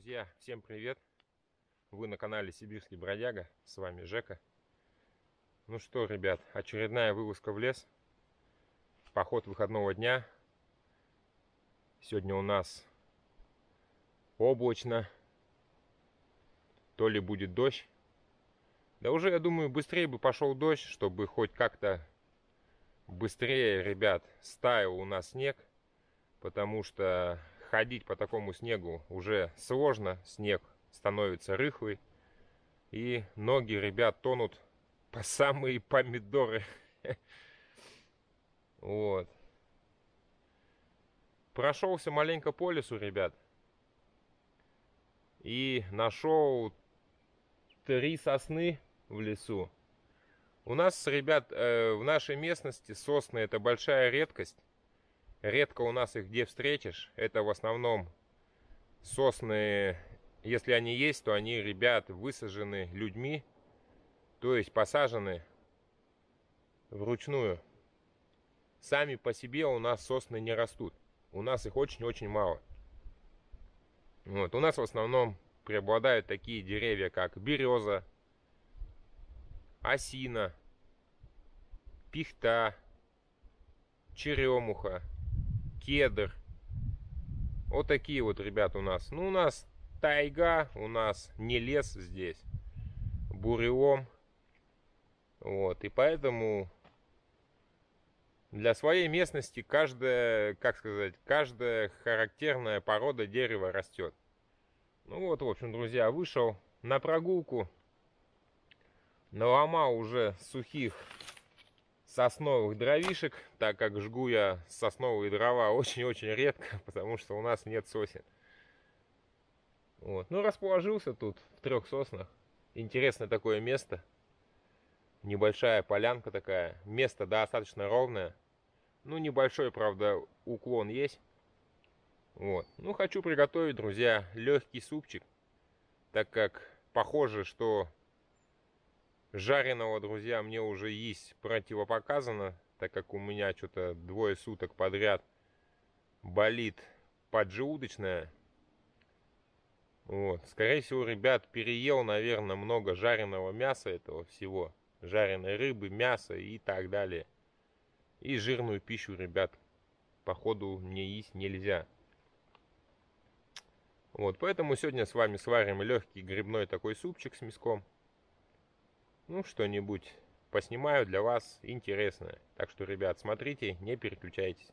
Друзья, всем привет! Вы на канале Сибирский Бродяга, с вами Жека. Ну что, ребят, очередная вылазка в лес. Поход выходного дня. Сегодня у нас облачно. То ли будет дождь. Да уже, я думаю, быстрее бы пошел дождь, чтобы хоть как-то быстрее, ребят, стаял у нас снег. Потому что ходить по такому снегу уже сложно. Снег становится рыхлый. И ноги, ребят, тонут по самые помидоры. Вот. Прошелся маленько по лесу, ребят. И нашел три сосны в лесу. У нас, ребят, э, в нашей местности сосны это большая редкость. Редко у нас их где встретишь. Это в основном сосны, если они есть, то они, ребят, высажены людьми. То есть посажены вручную. Сами по себе у нас сосны не растут. У нас их очень-очень мало. Вот. У нас в основном преобладают такие деревья, как береза, осина, пихта, черемуха, кедр. Вот такие вот, ребят, у нас. Ну, у нас тайга, у нас не лес здесь. Бурелом. Вот, и поэтому для своей местности каждая, как сказать, каждая характерная порода дерева растет. Ну вот, в общем, друзья, вышел на прогулку. Наломал уже сухих сосновых дровишек, так как жгу я сосновые дрова очень-очень редко, потому что у нас нет сосен. Вот. Ну, расположился тут в трех соснах. Интересное такое место. Небольшая полянка такая. Место достаточно ровное. Ну, небольшой, правда, уклон есть. Вот. Ну, хочу приготовить, друзья, легкий супчик. Так как похоже, что Жареного, друзья, мне уже есть противопоказано, так как у меня что-то двое суток подряд болит поджелудочная. Вот. Скорее всего, ребят, переел, наверное, много жареного мяса этого всего. Жареной рыбы, мяса и так далее. И жирную пищу, ребят, походу мне есть нельзя. Вот, поэтому сегодня с вами сварим легкий грибной такой супчик с мяском ну, что-нибудь поснимаю для вас интересное. Так что, ребят, смотрите, не переключайтесь.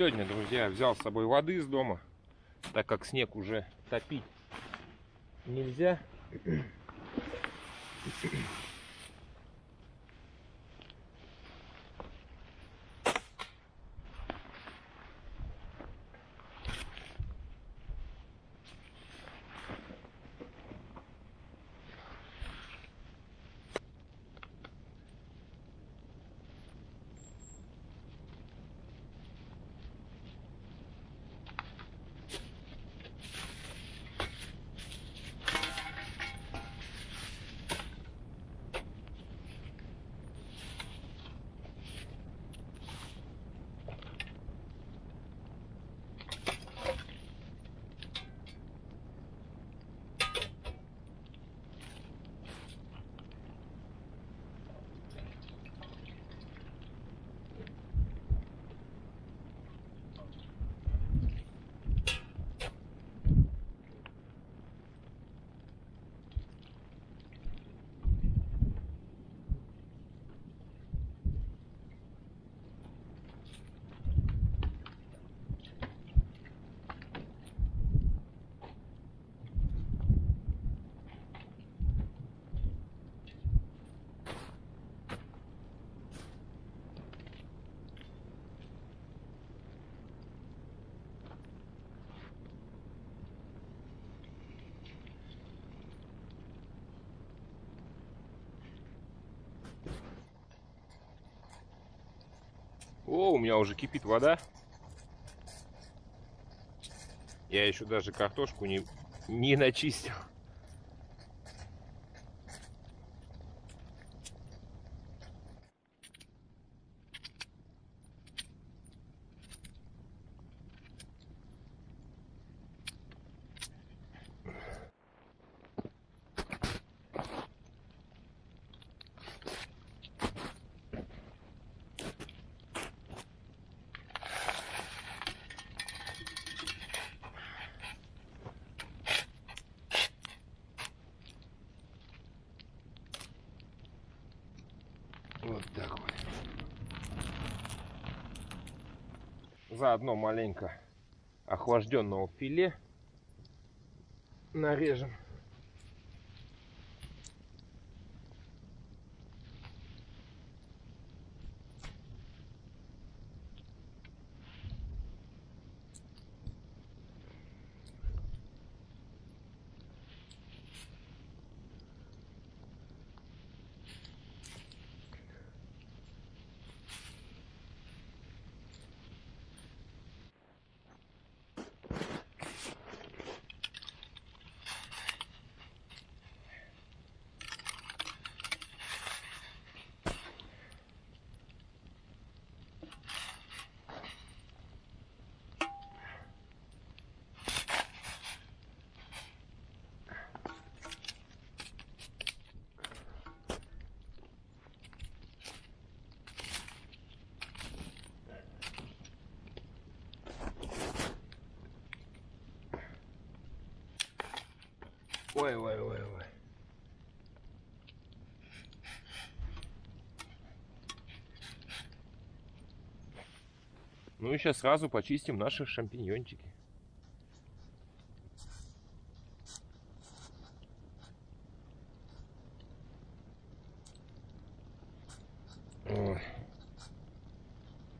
Сегодня, друзья, взял с собой воды из дома, так как снег уже топить нельзя. О, у меня уже кипит вода. Я еще даже картошку не, не начистил. Заодно маленько охлажденного филе нарежем. Ой, ой, ой, ой. Ну и сейчас сразу почистим наши шампиньончики.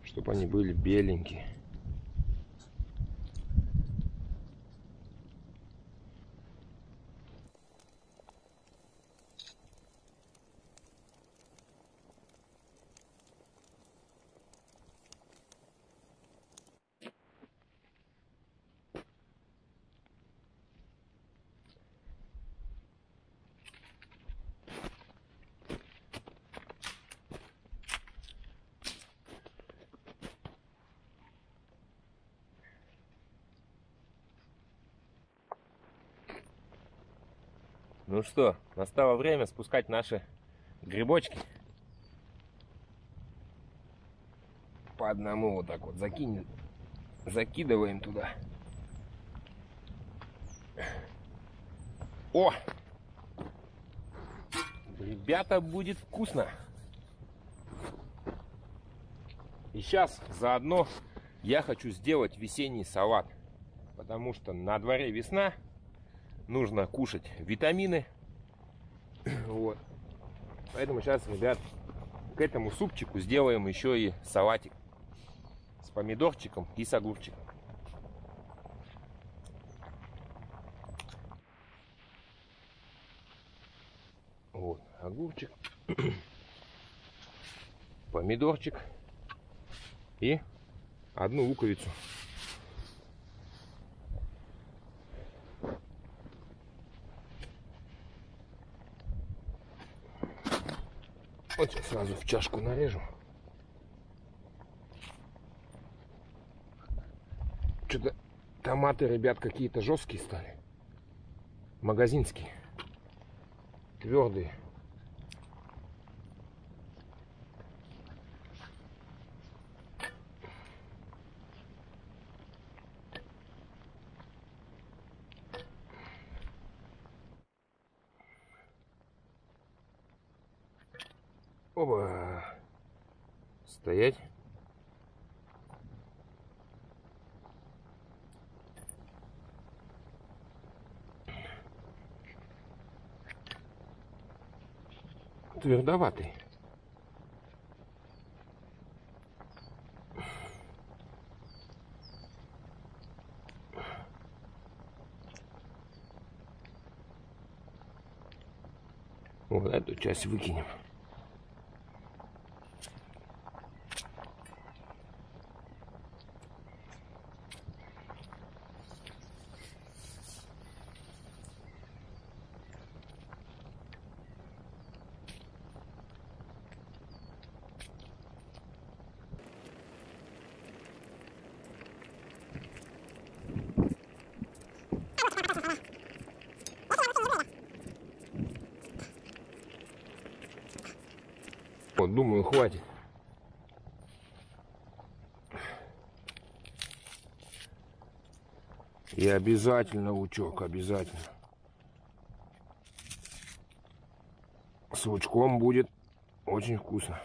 Чтобы они были беленькие. Ну что, настало время спускать наши грибочки. По одному вот так вот закинем, закидываем туда. О! Ребята, будет вкусно. И сейчас заодно я хочу сделать весенний салат. Потому что на дворе весна, нужно кушать витамины. Вот. Поэтому сейчас, ребят, к этому супчику сделаем еще и салатик с помидорчиком и с огурчиком. Вот, огурчик, помидорчик и одну луковицу. Вот сейчас сразу в чашку нарежу. Что-то томаты, ребят, какие-то жесткие стали. Магазинские. Твердые. Оба. Стоять. Твердоватый. Вот эту часть выкинем. Вот, думаю, хватит. И обязательно лучок, обязательно. С лучком будет очень вкусно.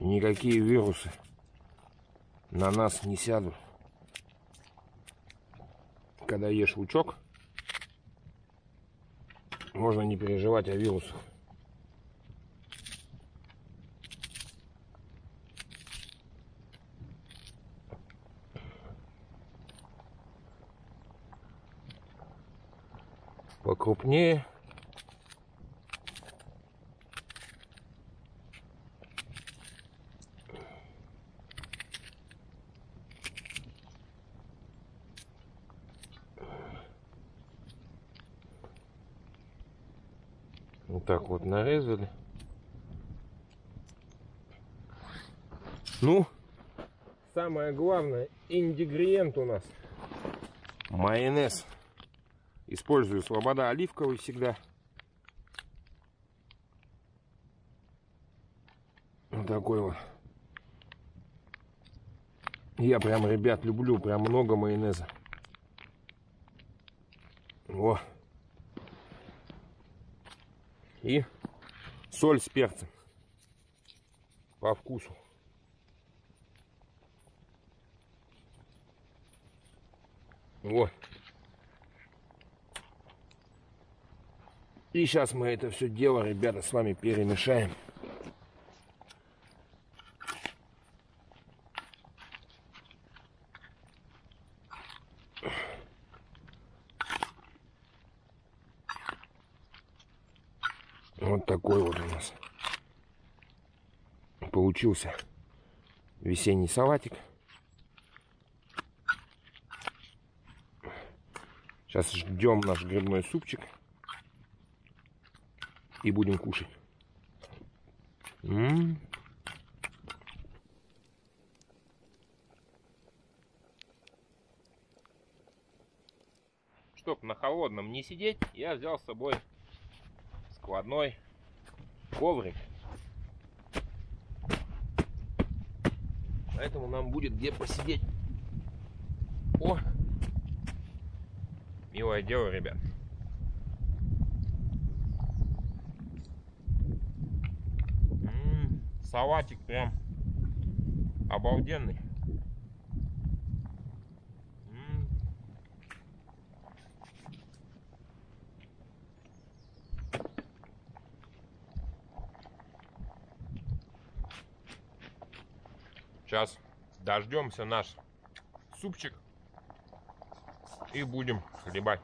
Никакие вирусы на нас не сядут. Когда ешь лучок, можно не переживать о вирусах. Покрупнее. Вот так вот нарезали. Ну, самое главное, ингредиент у нас майонез. Использую Слобода оливковый всегда. Вот такой вот. Я прям, ребят, люблю прям много майонеза. Во. И соль с перцем. По вкусу. Вот. И сейчас мы это все дело, ребята, с вами перемешаем. Вот такой вот у нас получился весенний салатик. Сейчас ждем наш грибной супчик и будем кушать. М -м -м. Чтоб на холодном не сидеть, я взял с собой складной коврик. Поэтому нам будет где посидеть. О! Милое дело, ребят. Салатик прям обалденный. Сейчас дождемся наш супчик и будем хлебать.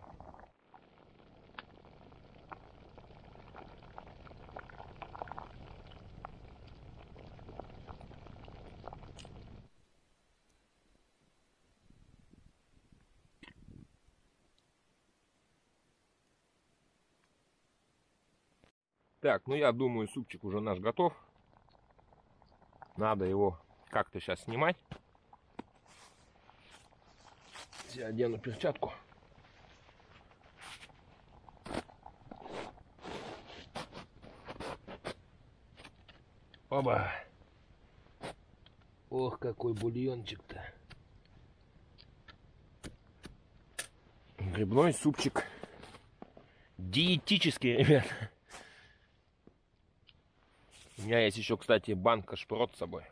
Так, ну я думаю, супчик уже наш готов. Надо его как-то сейчас снимать. Я одену перчатку. Оба. Ох, какой бульончик-то. Грибной супчик. Диетический, ребят. Меня есть еще, кстати, банка шпрот с собой.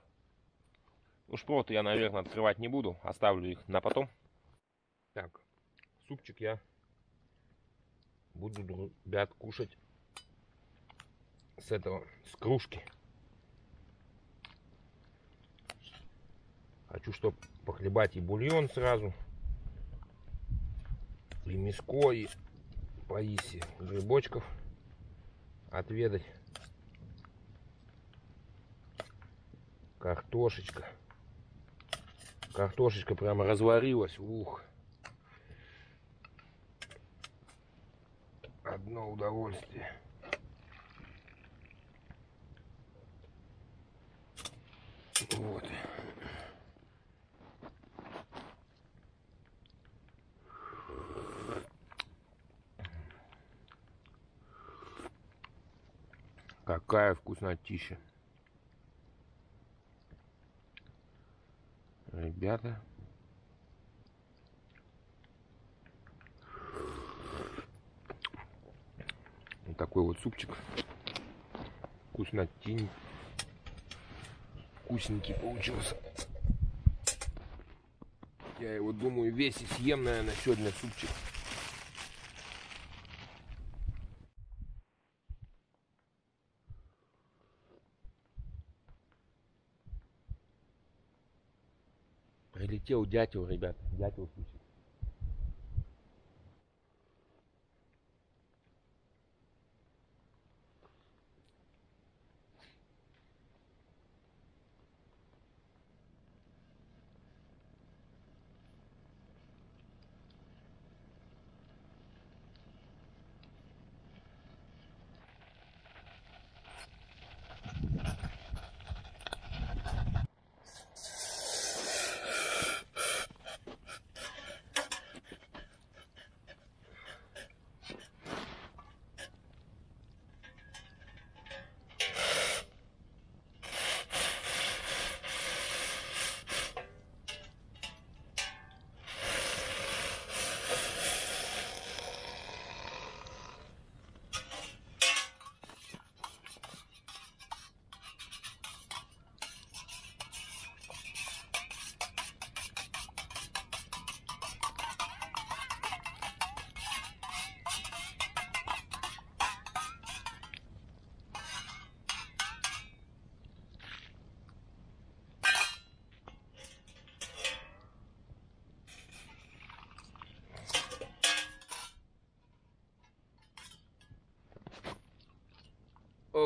Ну, шпроты я, наверное, открывать не буду. Оставлю их на потом. Так, супчик я буду, ребят, кушать с этого, с кружки. Хочу, чтобы похлебать и бульон сразу, и мяско, и поиси грибочков отведать. Картошечка. Картошечка прямо разварилась. Ух. Одно удовольствие. Вот. Какая вкуснотища. Ребята. Вот такой вот супчик. Вкуснотень. Вкусненький получился. Я его, думаю, весь и съем, наверное, сегодня супчик. Прилетел дятел, ребят. Дятел супчик.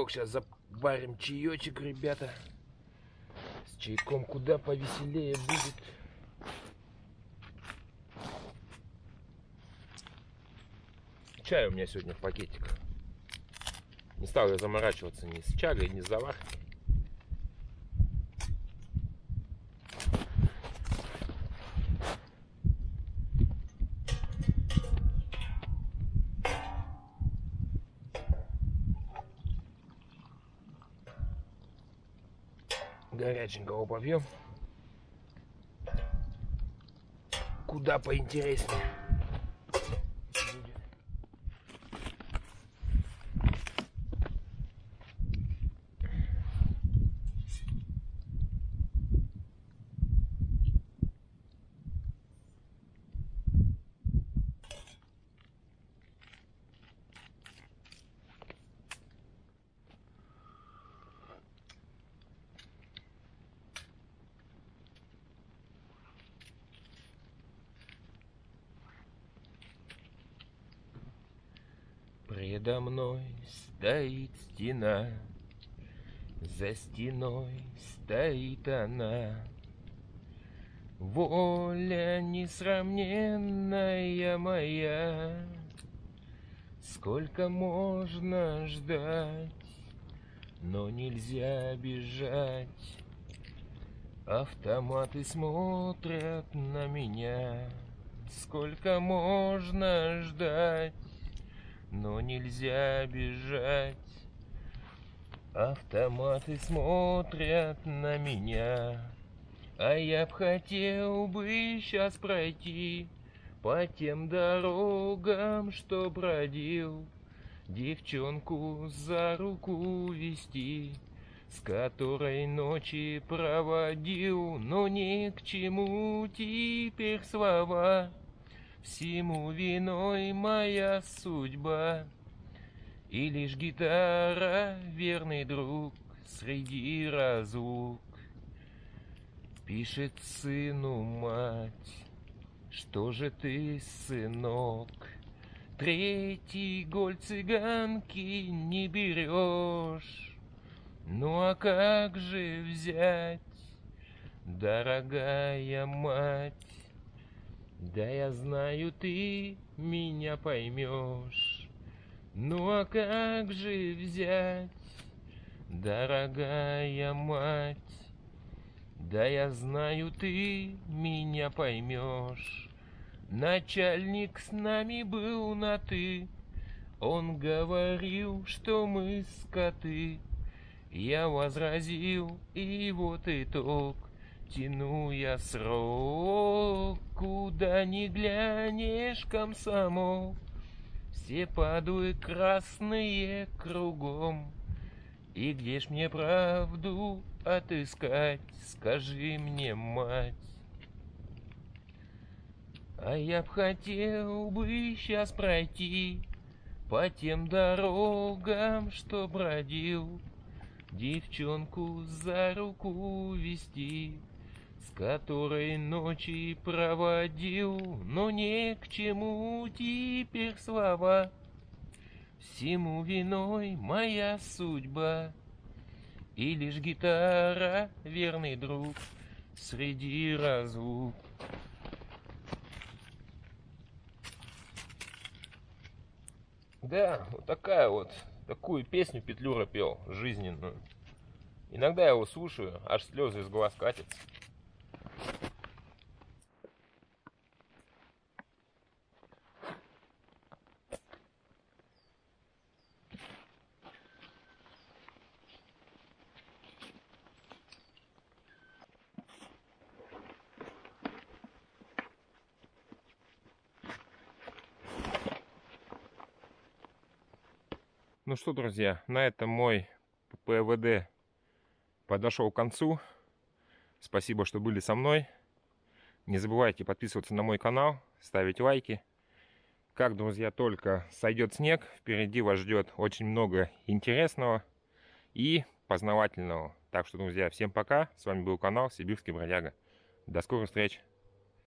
Ох, сейчас заварим чаечек, ребята. С чайком куда повеселее будет. Чай у меня сегодня в пакетиках. Не стал я заморачиваться ни с чагой, ни с заваркой. Горяченького попьем. Куда поинтереснее. Предо мной стоит стена, За стеной стоит она. Воля несравненная моя, Сколько можно ждать, но нельзя бежать. Автоматы смотрят на меня, Сколько можно ждать, но нельзя бежать. Автоматы смотрят на меня, а я б хотел бы сейчас пройти по тем дорогам, что бродил, девчонку за руку вести, с которой ночи проводил, но ни к чему теперь слова. Всему виной моя судьба, И лишь гитара, верный друг, Среди разлук Пишет сыну мать, Что же ты, сынок, Третий голь цыганки не берешь? Ну а как же взять, дорогая мать? Да я знаю, ты меня поймешь. Ну а как же взять, дорогая мать? Да я знаю, ты меня поймешь. Начальник с нами был на «ты», Он говорил, что мы скоты. Я возразил, и вот итог. Тяну я срок, куда ни глянешь, комсомол. Все падуи красные кругом. И где ж мне правду отыскать, скажи мне, мать. А я б хотел бы сейчас пройти по тем дорогам, что бродил, Девчонку за руку вести, с которой ночи проводил, но не к чему теперь слова. Всему виной моя судьба, и лишь гитара, верный друг, среди разлук. Да, вот такая вот, такую песню Петлюра пел, жизненную. Иногда я его слушаю, аж слезы из глаз катятся. Что, друзья, на этом мой ПВД подошел к концу. Спасибо, что были со мной. Не забывайте подписываться на мой канал, ставить лайки. Как, друзья, только сойдет снег, впереди вас ждет очень много интересного и познавательного. Так что, друзья, всем пока. С вами был канал Сибирский Бродяга. До скорых встреч.